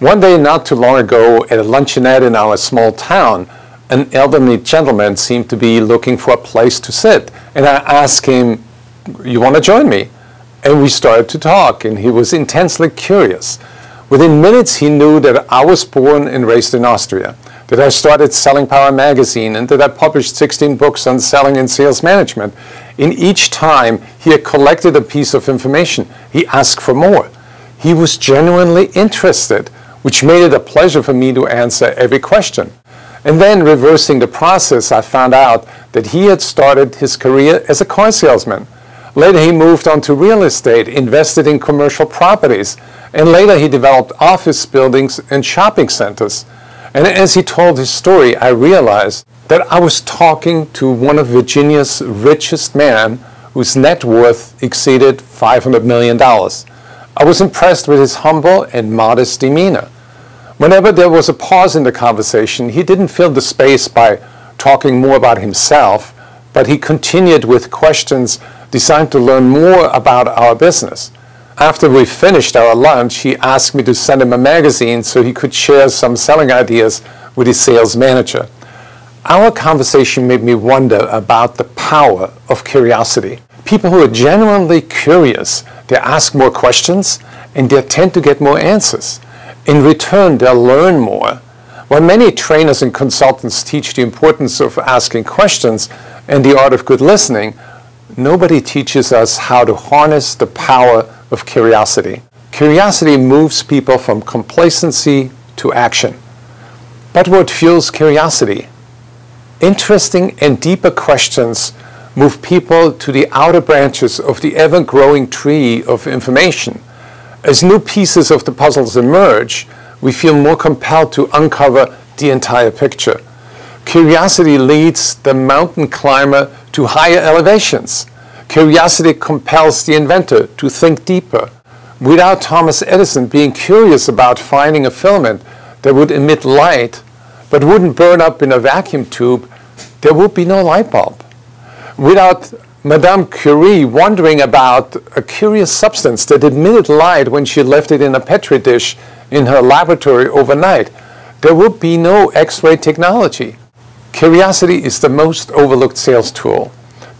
One day, not too long ago, at a luncheonette in our small town, an elderly gentleman seemed to be looking for a place to sit. And I asked him, You want to join me? And we started to talk, and he was intensely curious. Within minutes, he knew that I was born and raised in Austria, that I started Selling Power magazine, and that I published 16 books on selling and sales management. In each time, he had collected a piece of information. He asked for more. He was genuinely interested which made it a pleasure for me to answer every question. And then, reversing the process, I found out that he had started his career as a car salesman. Later, he moved on to real estate, invested in commercial properties, and later he developed office buildings and shopping centers. And as he told his story, I realized that I was talking to one of Virginia's richest men whose net worth exceeded $500 million. I was impressed with his humble and modest demeanor. Whenever there was a pause in the conversation, he didn't fill the space by talking more about himself, but he continued with questions designed to learn more about our business. After we finished our lunch, he asked me to send him a magazine so he could share some selling ideas with his sales manager. Our conversation made me wonder about the power of curiosity. People who are genuinely curious, they ask more questions and they tend to get more answers. In return, they'll learn more. While many trainers and consultants teach the importance of asking questions and the art of good listening, nobody teaches us how to harness the power of curiosity. Curiosity moves people from complacency to action. But what fuels curiosity? Interesting and deeper questions move people to the outer branches of the ever growing tree of information. As new pieces of the puzzles emerge, we feel more compelled to uncover the entire picture. Curiosity leads the mountain climber to higher elevations. Curiosity compels the inventor to think deeper. Without Thomas Edison being curious about finding a filament that would emit light but wouldn't burn up in a vacuum tube, there would be no light bulb. Without Madame Curie wondering about a curious substance that emitted light when she left it in a petri dish in her laboratory overnight, there would be no X-ray technology. Curiosity is the most overlooked sales tool.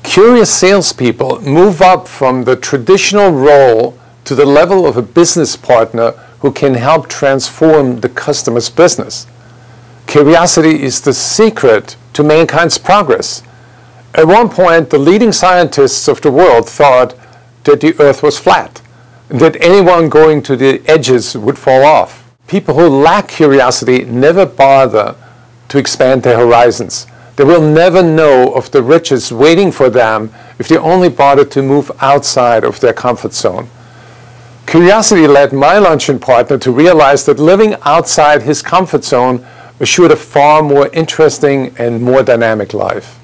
Curious salespeople move up from the traditional role to the level of a business partner who can help transform the customer's business. Curiosity is the secret to mankind's progress. At one point, the leading scientists of the world thought that the earth was flat, that anyone going to the edges would fall off. People who lack curiosity never bother to expand their horizons. They will never know of the riches waiting for them if they only bother to move outside of their comfort zone. Curiosity led my luncheon partner to realize that living outside his comfort zone assured a far more interesting and more dynamic life.